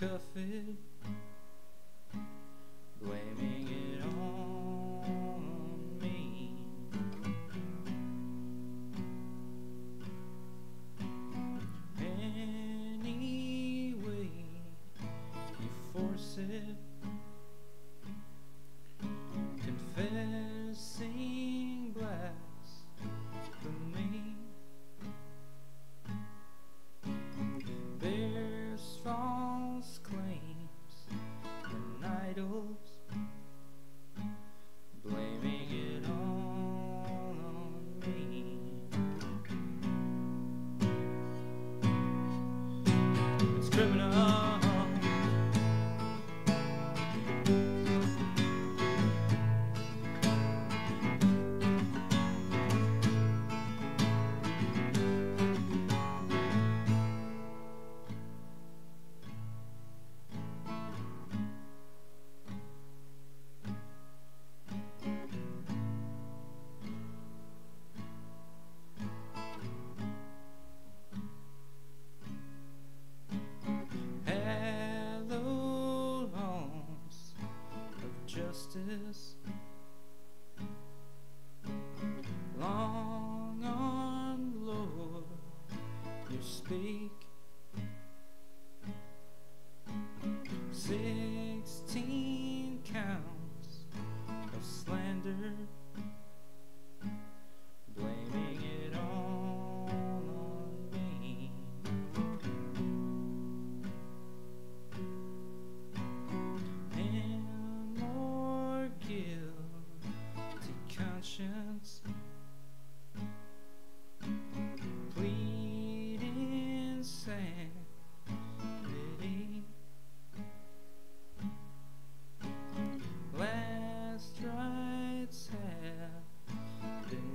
handcuffing, blaming it on me. Anyway, you force it, confessing.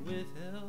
With help.